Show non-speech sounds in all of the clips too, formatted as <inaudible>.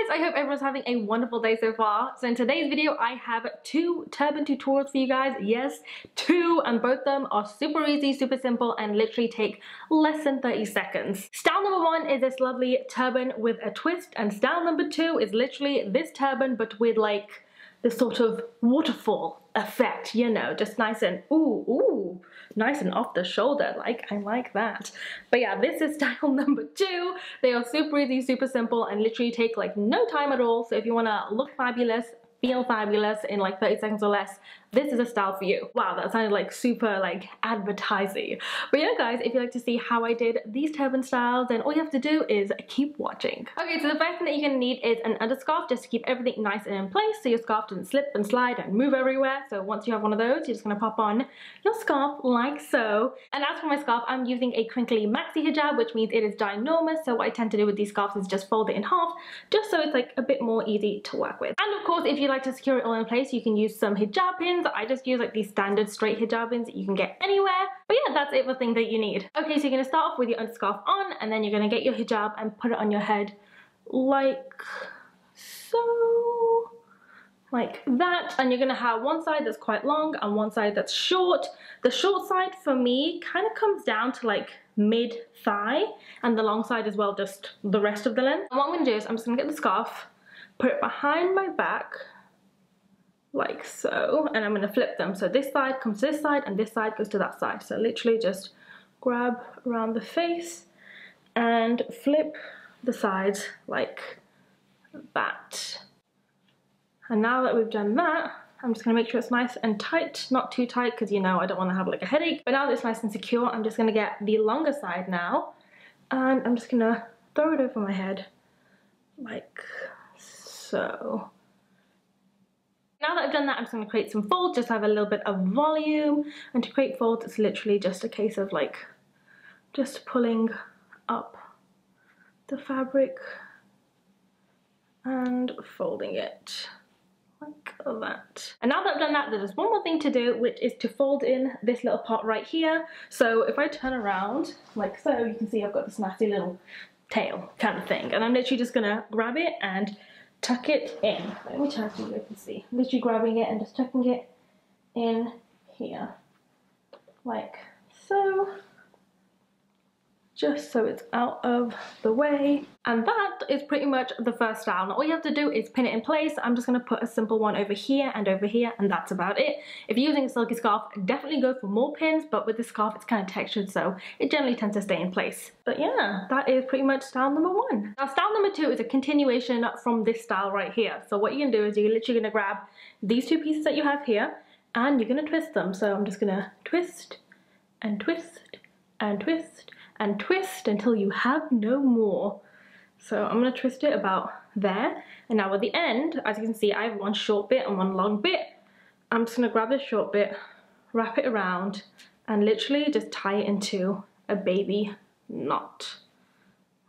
guys, I hope everyone's having a wonderful day so far. So in today's video, I have two turban tutorials for you guys. Yes, two, and both of them are super easy, super simple, and literally take less than 30 seconds. Style number one is this lovely turban with a twist, and style number two is literally this turban, but with like the sort of waterfall effect, you know, just nice and ooh, ooh, nice and off the shoulder. Like, I like that. But yeah, this is <laughs> style number two. They are super easy, super simple, and literally take like no time at all. So if you wanna look fabulous, feel fabulous in like 30 seconds or less, this is a style for you. Wow, that sounded like super like advertising. But yeah guys, if you'd like to see how I did these turban styles, then all you have to do is keep watching. Okay, so the first thing that you're gonna need is an underscarf just to keep everything nice and in place so your scarf doesn't slip and slide and move everywhere. So once you have one of those, you're just gonna pop on your scarf like so. And as for my scarf, I'm using a crinkly maxi hijab, which means it is ginormous. So what I tend to do with these scarves is just fold it in half, just so it's like a bit more easy to work with. And of course, if you like to secure it all in place, you can use some hijab pins. I just use like these standard straight hijab pins that you can get anywhere. But yeah, that's it for things that you need. Okay, so you're gonna start off with your underscarf on and then you're gonna get your hijab and put it on your head like so like that and you're gonna have one side that's quite long and one side that's short the short side for me kind of comes down to like mid thigh and the long side as well just the rest of the length and what I'm gonna do is I'm just gonna get the scarf put it behind my back like so and I'm going to flip them so this side comes to this side and this side goes to that side so literally just grab around the face and flip the sides like that and now that we've done that I'm just going to make sure it's nice and tight, not too tight because you know I don't want to have like a headache. But now that it's nice and secure, I'm just going to get the longer side now and I'm just going to throw it over my head like so. I've done that, I'm just going to create some folds just have a little bit of volume. And to create folds, it's literally just a case of like, just pulling up the fabric and folding it like that. And now that I've done that, there's one more thing to do, which is to fold in this little part right here. So if I turn around like so, you can see I've got this nasty little tail kind of thing. And I'm literally just gonna grab it and tuck it in. Let me try so you can see. Literally grabbing it and just tucking it in here. Like so just so it's out of the way. And that is pretty much the first style. Now all you have to do is pin it in place. I'm just gonna put a simple one over here and over here and that's about it. If you're using a silky scarf, definitely go for more pins, but with the scarf it's kind of textured so it generally tends to stay in place. But yeah, that is pretty much style number one. Now style number two is a continuation from this style right here. So what you're gonna do is you're literally gonna grab these two pieces that you have here and you're gonna twist them. So I'm just gonna twist and twist and twist and twist until you have no more. So I'm gonna twist it about there. And now at the end, as you can see, I have one short bit and one long bit. I'm just gonna grab this short bit, wrap it around, and literally just tie it into a baby knot.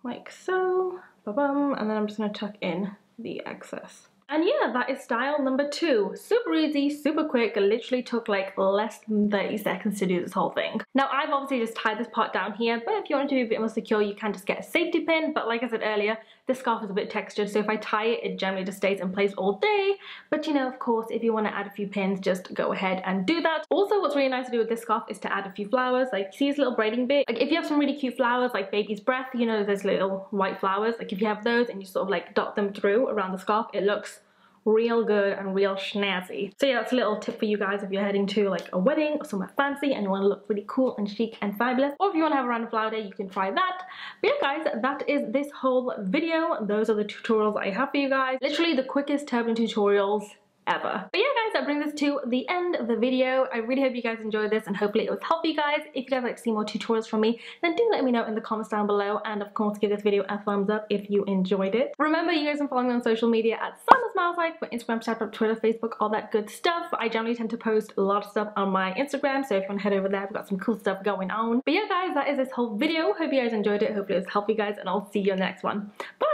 Like so, ba-bum, and then I'm just gonna tuck in the excess. And yeah, that is style number two. Super easy, super quick, literally took like less than 30 seconds to do this whole thing. Now I've obviously just tied this part down here, but if you want to be a bit more secure, you can just get a safety pin. But like I said earlier, this scarf is a bit textured, so if I tie it, it generally just stays in place all day. But you know, of course, if you want to add a few pins, just go ahead and do that. Also, what's really nice to do with this scarf is to add a few flowers. Like, see this little braiding bit? Like, if you have some really cute flowers, like baby's breath, you know, those little white flowers. Like, if you have those and you sort of like dot them through around the scarf, it looks real good and real snazzy. So yeah, that's a little tip for you guys if you're heading to like a wedding or somewhere fancy and you want to look really cool and chic and fabulous. Or if you want to have a random flower day, you can try that. But yeah guys, that is this whole video. Those are the tutorials I have for you guys. Literally the quickest turban tutorials ever. But yeah that brings us to the end of the video. I really hope you guys enjoyed this and hopefully it was helpful you guys. If you guys like to see more tutorials from me, then do let me know in the comments down below and of course give this video a thumbs up if you enjoyed it. Remember you guys can follow me on social media at Saima Smiles Like for Instagram, Snapchat, Twitter, Facebook, all that good stuff. I generally tend to post a lot of stuff on my Instagram so if you want to head over there, I've got some cool stuff going on. But yeah guys, that is this whole video. Hope you guys enjoyed it. Hopefully it was helpful you guys and I'll see you in the next one. Bye!